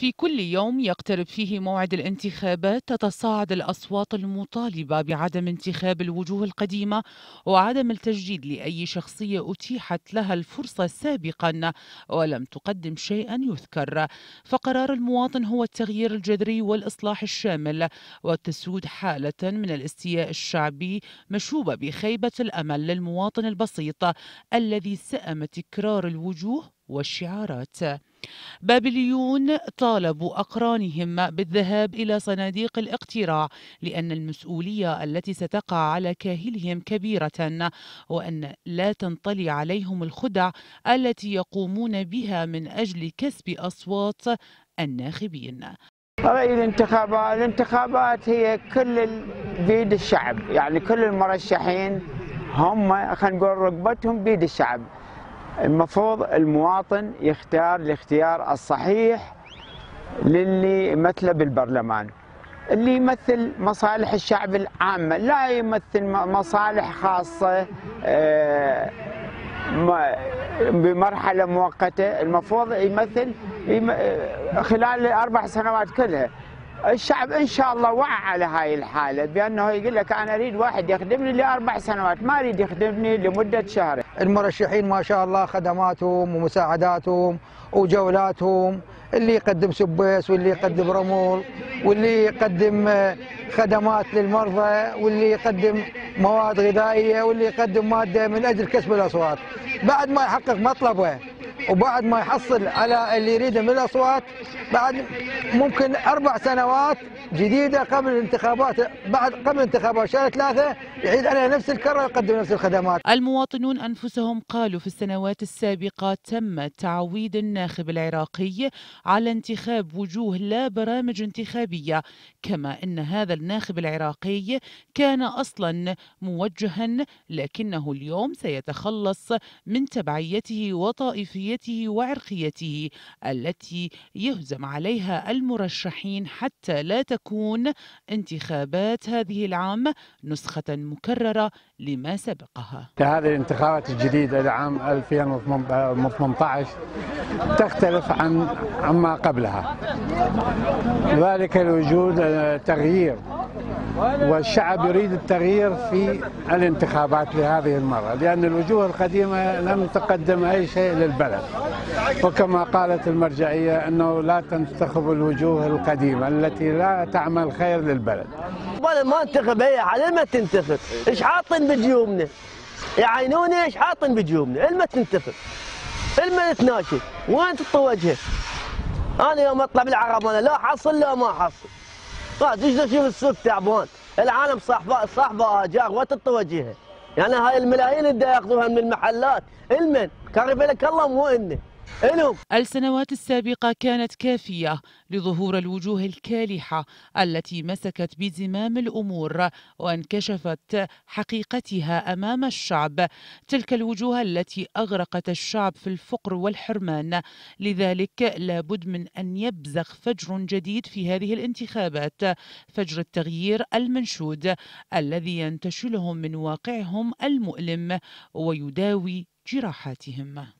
في كل يوم يقترب فيه موعد الانتخابات تتصاعد الأصوات المطالبة بعدم انتخاب الوجوه القديمة وعدم التجديد لأي شخصية أتيحت لها الفرصة سابقا ولم تقدم شيئا يذكر. فقرار المواطن هو التغيير الجذري والإصلاح الشامل وتسود حالة من الاستياء الشعبي مشوبة بخيبة الأمل للمواطن البسيط الذي سأم تكرار الوجوه والشعارات. بابليون طالبوا أقرانهم بالذهاب إلى صناديق الاقتراع لأن المسؤولية التي ستقع على كاهلهم كبيرة وأن لا تنطلي عليهم الخدع التي يقومون بها من أجل كسب أصوات الناخبين. رأي الانتخابات الانتخابات هي كل بيد الشعب يعني كل المرشحين هم خلينا نقول رغبتهم بيد الشعب. المفروض المواطن يختار الاختيار الصحيح للي يمثله بالبرلمان. اللي يمثل مصالح الشعب العامة لا يمثل مصالح خاصة آه، بمرحلة مؤقتة. المفروض يمثل خلال الأربع سنوات كلها. الشعب إن شاء الله وعى على هاي الحالة بأنه يقول لك أنا أريد واحد يخدمني لأربع سنوات ما أريد يخدمني لمدة شهر. المرشحين ما شاء الله خدماتهم ومساعداتهم وجولاتهم اللي يقدم سبيس واللي يقدم رمول واللي يقدم آه، خدمات للمرضى واللي يقدم مواد غذائية واللي يقدم مادة من أجل كسب الأصوات بعد ما يحقق مطلبه وبعد ما يحصل على اللي يريده من الأصوات بعد ممكن أربع سنوات جديدة قبل الانتخابات بعد قبل الانتخابات شهر ثلاثة يعيد عليها نفس الكرة ويقدم نفس الخدمات. المواطنون أنفسهم قالوا في السنوات السابقة تم تعويد الناخب العراقي على انتخاب وجوه لا برامج انتخابية كما إن هذا الناخب العراقي كان أصلا موجها لكنه اليوم سيتخلص من تبعيته وطائفيته وعرقيته التي يهزم عليها المرشحين حتى لا تكون انتخابات هذه العام نسخة مكررة لما سبقها. هذه الانتخابات الجديدة لعام 2018 تختلف عن عما قبلها. ذلك لوجود تغيير والشعب يريد التغيير في الانتخابات لهذه المرة لأن الوجوه القديمة لم تقدم أي شيء للبلد. وكما قالت المرجعية أنه لا تنتخب الوجوه القديمة التي لا تعمل خير للبلد. ما انتخب هي على ما تنتخب؟ إيش حاطين بجيوبنا؟ يعينوني إيش حاطين بجيوبنا؟ الما تنتخب. الما تناشد وين تطوجها وجهه أنا يوم أطلع بالعرب أنا لا حصل لا ما حصل. قاعد إيش أشوف السوق تعبان؟ العالم صاحبه صاحبه اجار وتطوجها يعني هاي الملايين اللي ياخذوها من المحلات المن. كان لك الله مو إلهم. السنوات السابقة كانت كافية لظهور الوجوه الكالحة التي مسكت بزمام الأمور وانكشفت حقيقتها أمام الشعب. تلك الوجوه التي أغرقت الشعب في الفقر والحرمان. لذلك لابد من أن يبزغ فجر جديد في هذه الانتخابات فجر التغيير المنشود الذي ينتشلهم من واقعهم المؤلم ويداوي جراحاتهم.